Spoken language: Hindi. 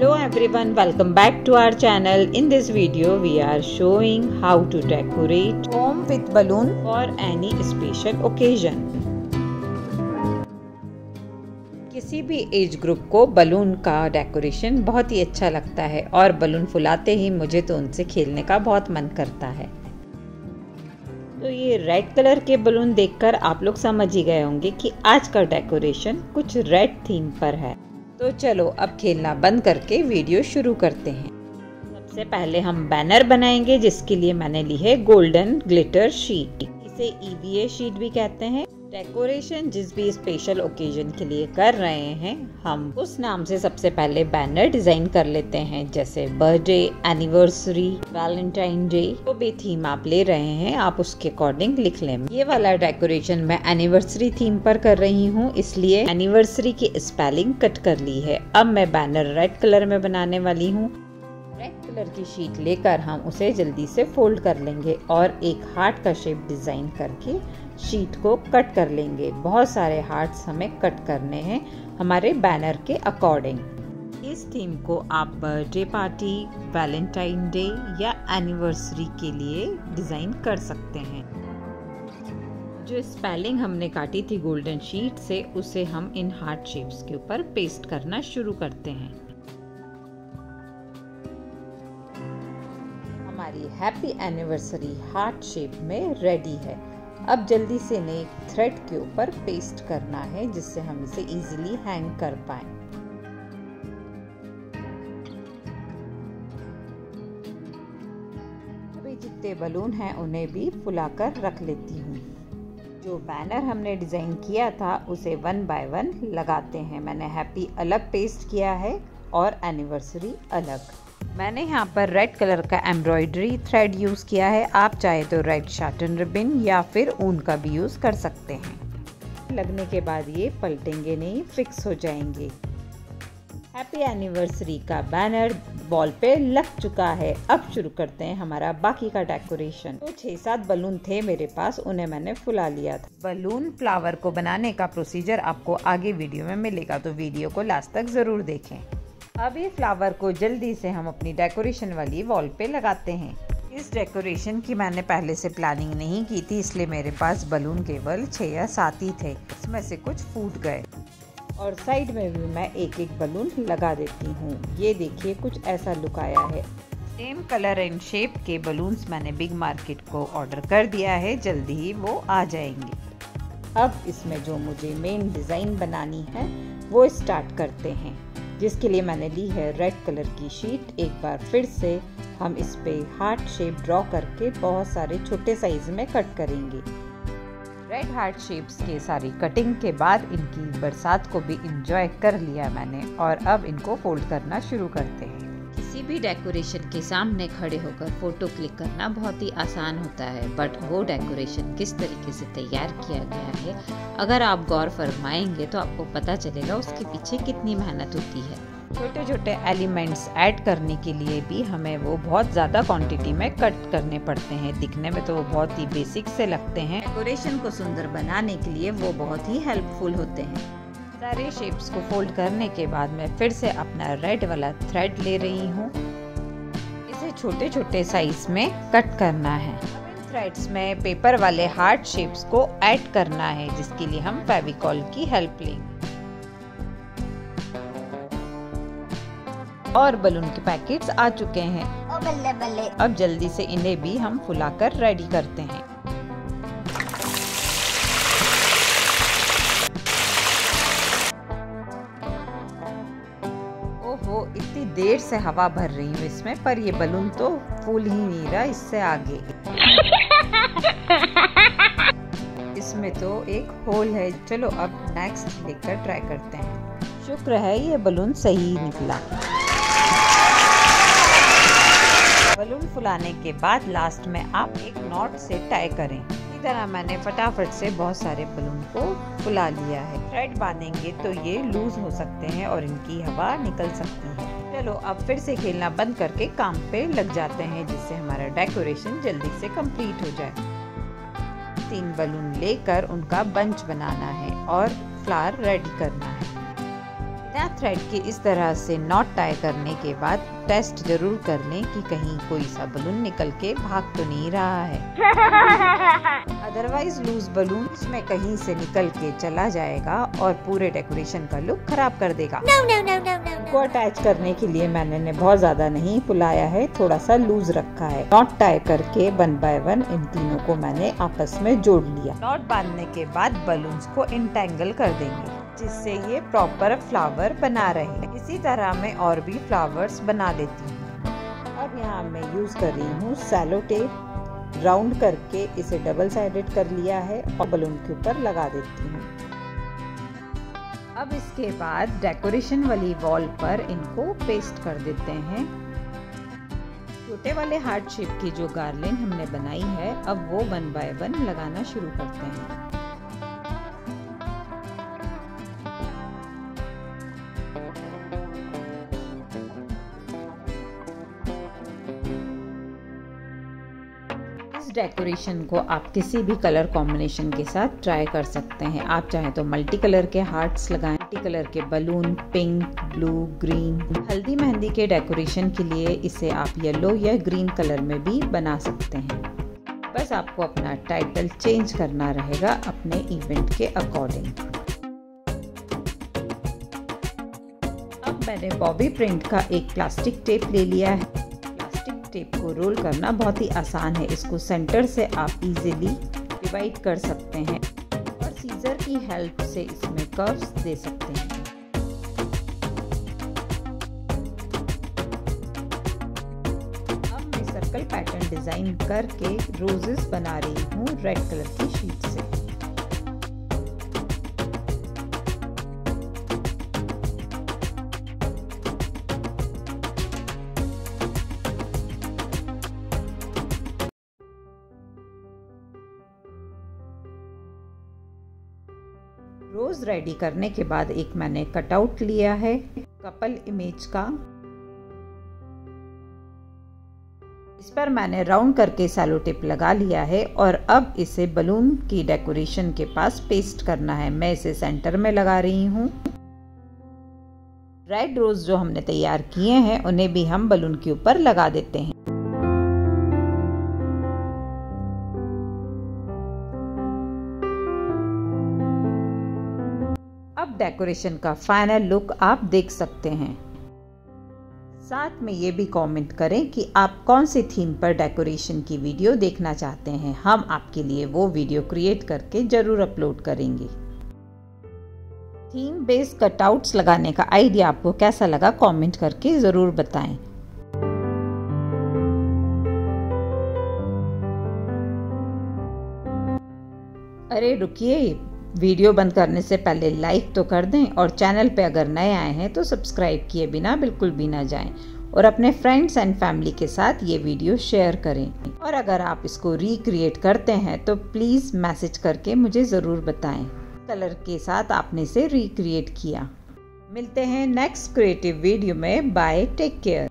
everyone welcome back to our channel in this video we are showing how to decorate home with balloon for any special occasion किसी भी एज ग्रुप को बलून का डेकोरेशन बहुत ही अच्छा लगता है और बलून फुलाते ही मुझे तो उनसे खेलने का बहुत मन करता है तो ये रेड कलर के बलून देखकर आप लोग समझ ही गए होंगे कि आज का डेकोरेशन कुछ रेड थीम पर है तो चलो अब खेलना बंद करके वीडियो शुरू करते हैं। सबसे पहले हम बैनर बनाएँगे, जिसके लिए मैंने ली है गोल्डन ग्लिटर शीट इसे ईवीए शीट भी कहते हैं। डेकोरेशन जिस भी स्पेशल ओकेजन के लिए कर रहे हैं, हम उस नाम से सबसे पहले बैनर डिज़ाइन कर लेते हैं, जैसे बर्थडे एनिवर्सरी वैलेंटाइन डे जो भी थीम आप ले रहे हैं, आप उसके अकॉर्डिंग लिख लें। ये वाला डेकोरेशन मैं एनिवर्सरी थीम पर कर रही हूँ, इसलिए एनिवर्सरी की स्पेलिंग कट कर ली है। अब मैं बैनर रेड कलर में बनाने वाली हूँ। रेड कलर की शीट लेकर हम उसे जल्दी से फोल्ड कर लेंगे और एक हार्ट का शेप डिज़ाइन करके शीट को कट कर लेंगे। बहुत सारे हार्ट्स हमें कट करने हैं हमारे बैनर के अकॉर्डिंग इस थीम को आप बर्थडे पार्टी वैलेंटाइन डे या एनिवर्सरी के लिए डिज़ाइन कर सकते हैं। जो स्पेलिंग हमने काटी थी गोल्डन शीट से, उसे हम इन हार्ट शेप्स के ऊपर पेस्ट करना शुरू करते हैं। हमारी हैप्पी एनिवर्सरी हार्ट शेप में रेडी है। अब जल्दी से इन्हें एक थ्रेड के ऊपर पेस्ट करना है, जिससे हम इसे इजीली हैंग कर पाए। जितने बलून हैं, उन्हें भी फुलाकर रख लेती हूँ। जो बैनर हमने डिज़ाइन किया था, उसे वन बाय वन लगाते हैं। मैंने हैप्पी अलग पेस्ट किया है, और एनिवर्सरी अलग। मैंने यहाँ पर रेड कलर का एम्ब्रॉयडरी थ्रेड यूज़ किया है। आप चाहे तो रेड शार्टन रिबिन या फिर ऊन का भी यूज़ कर सकते हैं। लगने के बाद ये पलटेंगे नहीं फिक्स हो जाएँगे। हैप्पी एनिवर्सरी का बैनर वॉल पे लग चुका है। अब शुरू करते हैं हमारा बाकी का डेकोरेशन तो छह, सात बलून थे मेरे पास, उन्हें मैंने फुला लिया था। बलून फ्लावर को बनाने का प्रोसीजर आपको आगे वीडियो में मिलेगा तो वीडियो को लास्ट तक ज़रूर देखें। अब ये फ्लावर को जल्दी से हम अपनी डेकोरेशन वाली वॉल पे लगाते हैं। इस डेकोरेशन की मैंने पहले से प्लानिंग नहीं की थी, इसलिए मेरे पास बलून केवल छः या सात ही थे। इसमें से कुछ फूट गए। और साइड में भी मैं एक एक बलून लगा देती हूँ। ये देखिए, कुछ ऐसा लुक आया है। सेम कलर एंड शेप के बलून्स मैंने बिग मार्केट को ऑर्डर कर दिया है। जल्दी ही वो आ जाएँगे। अब इसमें जो मुझे मेन डिज़ाइन बनानी है, वो स्टार्ट करते हैं। जिसके लिए मैंने ली है रेड कलर की शीट एक बार फिर से हम इस पे हार्ट शेप ड्रॉ करके बहुत सारे छोटे साइज़ में कट करेंगे। रेड हार्ट शेप्स के सारी कटिंग के बाद इनकी बरसात को भी इंजॉय कर लिया मैंने और अब इनको फोल्ड करना शुरू करते हैं। भी डेकोरेशन के सामने खड़े होकर फ़ोटो क्लिक करना बहुत ही आसान होता है बट वो डेकोरेशन किस तरीके से तैयार किया गया है अगर आप गौर फरमाएँगे तो आपको पता चलेगा उसके पीछे कितनी मेहनत होती है। छोटे छोटे एलिमेंट्स ऐड करने के लिए भी हमें वो बहुत ज़्यादा क्वांटिटी में कट करने पड़ते हैं। दिखने में तो वो बहुत ही बेसिक से लगते हैं। डेकोरेशन को सुंदर बनाने के लिए वो बहुत ही हेल्पफुल होते हैं। सारे शेप्स को फोल्ड करने के बाद मैं फिर से अपना रेड वाला थ्रेड ले रही हूँ। इसे छोटे छोटे साइज़ में कट करना है। थ्रेड्स में पेपर वाले हार्ट शेप्स को ऐड करना है जिसके लिए हम फेविकॉल की हेल्प लेंगे। और बलून के पैकेट्स आ चुके हैं। बल्ले बल्ले अब जल्दी से इन्हें भी हम फुलाकर रेडी करते हैं। देर से हवा भर रही हूँ इसमें, पर ये बलून तो फूल ही नहीं रहा, इससे आगे। इसमें तो एक होल है। चलो अब नेक्स्ट देखकर ट्राई करते हैं। शुक्र है ये बलून सही निकला। बलून फुलाने के बाद लास्ट में आप एक नॉट से टाई करें। इसी तरह मैंने फटाफट से बहुत सारे बलून को फुला लिया है। थ्रेड बांधेंगे तो ये लूज हो सकते हैं और इनकी हवा निकल सकती है। चलो, अब फिर से खेलना बंद करके काम पे लग जाते हैं, जिससे हमारा डेकोरेशन जल्दी से कंप्लीट हो जाए। तीन बलून लेकर उनका बंच बनाना है और फ्लावर रेडी करना है। बिना थ्रेड के इस तरह से नॉट टाई करने के बाद टेस्ट ज़रूर कर लें कि कहीं कोई सा बलून निकल के भाग तो नहीं रहा है। अदरवाइज़ लूज बलून इसमें कहीं से निकल के चला जाएगा और पूरे डेकोरेशन का लुक खराब कर देगा। No, no, no, no, no, no. को अटैच करने के लिए मैंने ने बहुत ज़्यादा नहीं फुलाया है थोड़ा सा लूज रखा है। नॉट टाई करके वन बाय वन इन तीनों को मैंने आपस में जोड़ लिया। नॉट बांधने के बाद बलून्स को इंटेंगल कर देंगे। जिससे ये प्रॉपर फ्लावर बना रहे इसी तरह मैं और भी फ्लावर्स बना लेती हूँ। अब यहाँ मैं यूज़ कर रही हूँ सैलो टेप राउंड करके इसे डबल साइडेड कर लिया है और बलून के ऊपर लगा देती हूँ। अब इसके बाद डेकोरेशन वाली वॉल पर इनको पेस्ट कर देते हैं। छोटे वाले हार्ट शेप की जो गार्लिन हमने बनाई है, अब वो वन बाय वन लगाना शुरू करते हैं। डेकोरेशन को आप किसी भी कलर कॉम्बिनेशन के साथ ट्राई कर सकते हैं। आप चाहें तो मल्टी कलर के हार्ट्स लगाएँ मल्टी कलर के बलून पिंक ब्लू ग्रीन हल्दी मेहंदी के डेकोरेशन के लिए इसे आप येलो या ग्रीन कलर में भी बना सकते हैं। बस आपको अपना टाइटल चेंज करना रहेगा अपने इवेंट के अकॉर्डिंग अब मैंने बॉबी प्रिंट का एक प्लास्टिक टेप ले लिया है। टेप को रोल करना बहुत ही आसान है। इसको सेंटर से आप इजीली डिवाइड कर सकते हैं और सीजर की हेल्प से इसमें कर्व्स दे सकते हैं। अब मैं सर्कल पैटर्न डिज़ाइन करके रोजेस बना रही हूँ रेड कलर की शीट से। रोज़ रेडी करने के बाद एक मैंने कटआउट लिया है कपल इमेज का। इस पर मैंने राउंड करके सैलो टिप लगा लिया है और अब इसे बलून की डेकोरेशन के पास पेस्ट करना है। मैं इसे सेंटर में लगा रही हूँ। रेड रोज जो हमने तैयार किए हैं, उन्हें भी हम बलून के ऊपर लगा देते हैं। डेकोरेशन का फाइनल लुक आप देख सकते हैं। साथ में ये भी कमेंट करें कि आप कौन सी थीम पर डेकोरेशन की वीडियो देखना चाहते हैं। हम आपके लिए वो वीडियो क्रिएट करके ज़रूर अपलोड करेंगे। थीम बेस्ड कटआउट्स लगाने का आइडिया आपको कैसा लगा कमेंट करके ज़रूर बताएँ। अरे रुकिए वीडियो बंद करने से पहले लाइक तो कर दें और चैनल पे अगर नए आए हैं तो सब्सक्राइब किए बिना बिल्कुल भी ना जाएँ और अपने फ्रेंड्स एंड फैमिली के साथ ये वीडियो शेयर करें। और अगर आप इसको रिक्रिएट करते हैं तो प्लीज़ मैसेज करके मुझे ज़रूर बताएँ। कलर के साथ आपने इसे रिक्रिएट किया। मिलते हैं नेक्स्ट क्रिएटिव वीडियो में। Bye take care